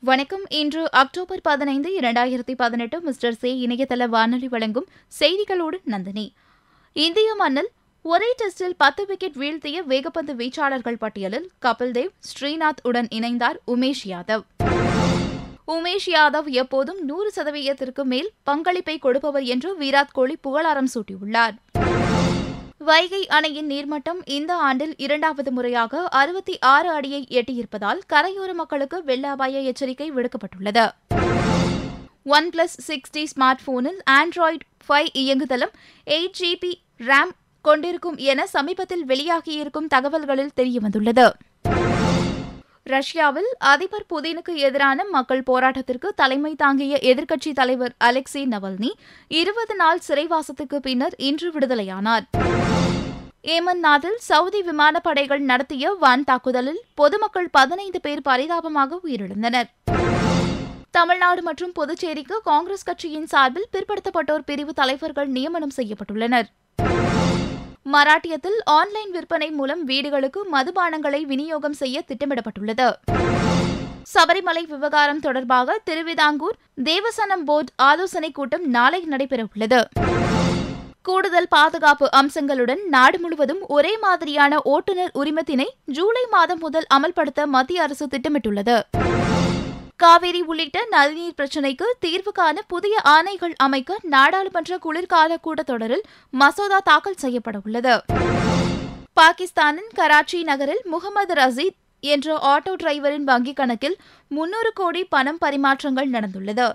வணக்கம். இன்று அக்டோபர் பதினைந்து இரண்டாயிரத்தி பதினெட்டு மிஸ்டர் சே இணையதள வானொலி வழங்கும் செய்திகளோடு நந்தினி. இந்திய மண்ணில் ஒரே டெஸ்டில் பத்து விக்கெட் வீழ்த்திய வேகப்பந்து வீச்சாளர்கள் பட்டியலில் கபில் தேவ் ஸ்ரீநாத் உடன் இணைந்தார் உமேஷ் யாதவ். உமேஷ் யாதவ் எப்போதும் நூறு சதவீதத்திற்கு மேல் பங்களிப்பை கொடுப்பவர் என்று விராட் கோலி புகழாரம் சூட்டியுள்ளார். வைகை அணையின் நீர்மட்டம் இந்த ஆண்டில் இரண்டாவது முறையாக அறுபத்தி ஆறு அடியை எட்டியிருப்பதால் கரையோர மக்களுக்கு வெள்ள அபாய எச்சரிக்கை விடுக்கப்பட்டுள்ளது. ஒன் பிளஸ் சிக்ஸ்டி ஸ்மார்ட் போனில் ஆண்ட்ராய்டு ஃபைவ் இயங்குதளம் எயிட் ஜிபி ரேம் கொண்டிருக்கும் என சமீபத்தில் வெளியாகியிருக்கும் தகவல்களில் தெரியவந்துள்ளது. ரஷ்யாவில் அதிபர் புதினுக்கு எதிரான மக்கள் போராட்டத்திற்கு தலைமை தாங்கிய எதிர்க்கட்சித் தலைவர் அலெக்சி நவல்னி இருபது நாள் சிறைவாசத்துக்கு பின்னர் இன்று விடுதலையானார். ஏமன் நாட்டில் சவுதி விமானப்படைகள் நடத்திய வான் தாக்குதலில் பொதுமக்கள் பதினைந்து பேர் பரிதாபமாக உயிரிழந்தனர். தமிழ்நாடு மற்றும் புதுச்சேரிக்கு காங்கிரஸ் கட்சியின் சார்பில் பிற்படுத்தப்பட்டோர் பிரிவு தலைவர்கள் நியமனம் செய்யப்பட்டுள்ளனர். மராட்டியத்தில் ஆன்லைன் விற்பனை மூலம் வீடுகளுக்கு மதுபானங்களை விநியோகம் செய்ய திட்டமிடப்பட்டுள்ளது. சபரிமலை விவகாரம் தொடர்பாக திருவிதாங்கூர் தேவசனம் போர்டு ஆலோசனைக் கூட்டம் நாளை நடைபெறவுள்ளது. கூடுதல் பாதுகாப்பு அம்சங்களுடன் நாடு முழுவதும் ஒரே மாதிரியான ஓட்டுநர் உரிமத்தினை ஜூலை மாதம் முதல் அமல்படுத்த மத்திய அரசு திட்டமிட்டுள்ளது. காவிரி உள்ளிட்ட நதிநீர் பிரச்சினைக்கு தீர்வு காண புதிய ஆணைகள் அமைக்க நாடாளுமன்ற குளிர்கால கூட்டத்தொடரில் மசோதா தாக்கல் செய்யப்பட உள்ளது பாகிஸ்தானின் கராச்சி நகரில் முகமது ரசீத் என்ற ஆட்டோ டிரைவரின் வங்கிக் கணக்கில் முன்னூறு கோடி பணம் பரிமாற்றங்கள் நடந்துள்ளது.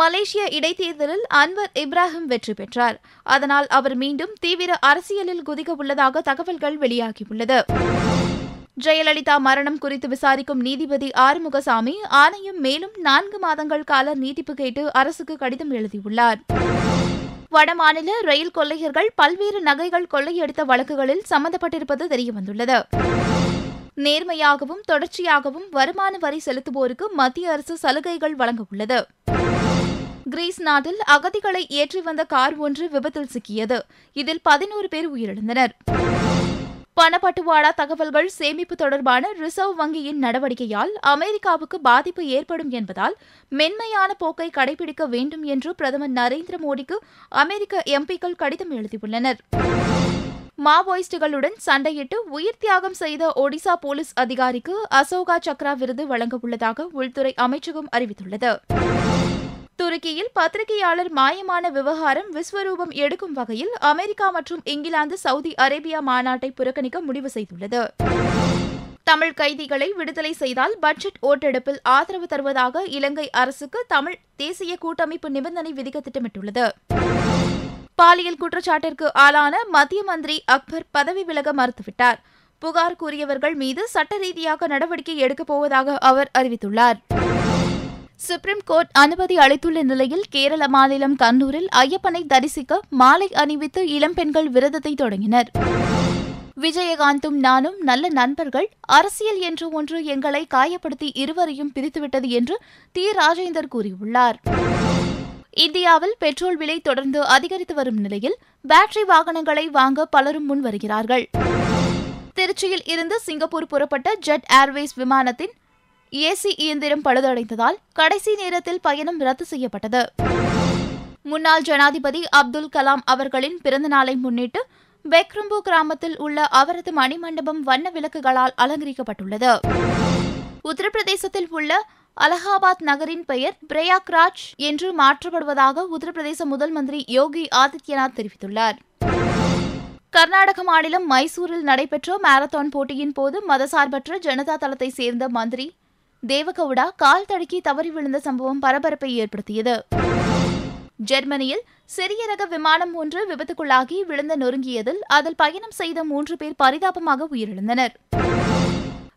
மலேசிய இடைத்தேர்தலில் அன்வர் இப்ராஹிம் வெற்றி பெற்றார். அதனால் அவர் மீண்டும் தீவிர அரசியலில் குதிக்க உள்ளதாக தகவல்கள் வெளியாகியுள்ளது. ஜெயலலிதா மரணம் குறித்து விசாரிக்கும் நீதிபதி ஆறுமுகசாமி ஆணையம் மேலும் நான்கு மாதங்கள் கால நீட்டிப்பு கேட்டு அரசுக்கு கடிதம் எழுதியுள்ளார். வடமாநில ரயில் கொள்ளையர்கள் பல்வேறு நகைகள் கொள்ளையடித்த வழக்குகளில் சம்பந்தப்பட்டிருப்பது தெரியவந்துள்ளது. நேர்மையாகவும் தொடர்ச்சியாகவும் வருமான வரி செலுத்துவோருக்கு மத்திய அரசு சலுகைகள் வழங்க உள்ளது கிரீஸ் நாட்டில் அகதிகளை ஏற்றி வந்த கார் ஒன்று விபத்தில் சிக்கியது. இதில் பதினோரு பேர் உயிரிழந்தனர். பணப்பட்டுவாடா தகவல்கள் சேமிப்பு தொடர்பான ரிசர்வ் வங்கியின் நடவடிக்கையால் அமெரிக்காவுக்கு பாதிப்பு ஏற்படும் என்பதால் மென்மையான போக்கை கடைபிடிக்க வேண்டும் என்று பிரதமர் நரேந்திர மோடிக்கு அமெரிக்க எம்பிக்கள் கடிதம் எழுதியுள்ளனர். மாவோயிஸ்டுகளுடன் சண்டையிட்டு உயிர் தியாகம் செய்த ஒடிசா போலீஸ் அதிகாரிக்கு அசோகா சக்ரா விருது வழங்க உள்ளதாக உள்துறை அமைச்சகம் அறிவித்துள்ளது. துருக்கியில் பத்திரிகையாளர் மாயமான விவகாரம் விஸ்வரூபம் எடுக்கும் வகையில் அமெரிக்கா மற்றும் இங்கிலாந்து சவுதி அரேபியா மாநாட்டை புறக்கணிக்க முடிவு செய்துள்ளது. தமிழ் கைதிகளை விடுதலை செய்தால் பட்ஜெட் ஓட்டெடுப்பில் ஆதரவு தருவதாக இலங்கை அரசுக்கு தமிழ் தேசிய கூட்டமைப்பு நிபந்தனை விதிக்க திட்டமிட்டுள்ளது. பாலியல் குற்றச்சாட்டிற்கு ஆளான மத்திய மந்திரி அக்பர் பதவி விலக மறுத்துவிட்டார். புகார் கூறியவர்கள் மீது சட்ட ரீதியாக நடவடிக்கை எடுக்கப் போவதாக அவர் அறிவித்துள்ளார். சுப்ரீம் கோர்ட் அனுமதி அளித்துள்ள நிலையில் கேரள மாநிலம் கண்ணூரில் ஐயப்பனை தரிசிக்க மாலை அணிவித்து இளம்பெண்கள் விரதத்தை தொடங்கினர். விஜயகாந்தும் நானும் நல்ல நண்பர்கள் அரசியல் என்று ஒன்று எங்களை காயப்படுத்தி இருவரையும் பிரித்துவிட்டது என்று தி ராஜேந்தர் கூறியுள்ளார். இந்தியாவில் பெட்ரோல் விலை தொடர்ந்து அதிகரித்து வரும் நிலையில் பேட்டரி வாகனங்களை வாங்க பலரும் முன் வருகிறார்கள் திருச்சியில் இருந்து சிங்கப்பூர் புறப்பட்ட ஜெட் ஏர்வேஸ் விமானத்தின் ஏசி இயந்திரம் பழுதடைந்ததால் கடைசி நேரத்தில் பயணம் ரத்து செய்யப்பட்டது. முன்னாள் ஜனாதிபதி அப்துல் கலாம் அவர்களின் பிறந்தநாளை முன்னிட்டு பெக்ரம்பு கிராமத்தில் உள்ள அவரது மணிமண்டபம் வண்ண விளக்குகளால் அலங்கரிக்கப்பட்டுள்ளது. உத்தரப்பிரதேசத்தில் உள்ள அலகாபாத் நகரின் பெயர் பிரயாக்ராஜ் என்று மாற்றப்படுவதாக உத்தரப்பிரதேச முதல் மந்திரி யோகி ஆதித்யநாத் தெரிவித்துள்ளார். கர்நாடக மாநிலம் மைசூரில் நடைபெற்ற மாரத்தான் போட்டியின் போது மதசார்பற்ற ஜனதா தளத்தை சேர்ந்த மந்திரி தேவகவுடா கால் தடுக்கி தவறி விழுந்த சம்பவம் பரபரப்பை ஏற்படுத்தியது. ஜெர்மனியில் சிறிய ரக விமானம் ஒன்று விபத்துக்குள்ளாகி விழுந்த நொறுங்கியதில் அதில் பயணம் செய்த மூன்று பேர் பரிதாபமாக உயிரிழந்தனர்.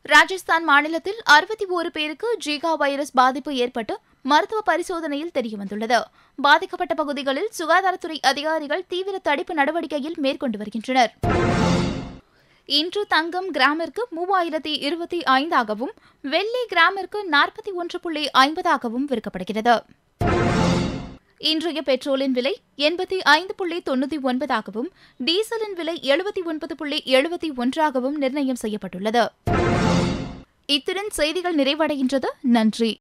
ராஜஸ்தான் மாநிலத்தில் அறுபத்தி ஓரு பேருக்கு ஜீகா வைரஸ் பாதிப்பு ஏற்பட்டு மருத்துவ பரிசோதனையில் தெரியவந்துள்ளது. பாதிக்கப்பட்ட பகுதிகளில் சுகாதாரத்துறை அதிகாரிகள் தீவிர தடுப்பு நடவடிக்கையில் மேற்கொண்டு வருகின்றனர். இன்று தங்கம் கிராமிற்கு மூவாயிரத்தி இருபத்தி ஐந்தாகவும் வெள்ளி கிராமிற்கு நாற்பத்தி ஒன்று புள்ளி ஐம்பதாகவும் விற்கப்படுகிறது. இன்றைய பெட்ரோலின் விலை எண்பத்தி ஐந்து புள்ளி தொண்ணூற்றி ஒன்பதாகவும் டீசலின் விலை எழுபத்தி ஒன்பது புள்ளி எழுபத்தி ஒன்றாகவும் நிர்ணயம் செய்யப்பட்டுள்ளது. இத்துடன் செய்திகள் நிறைவடைகின்றது. நன்றி.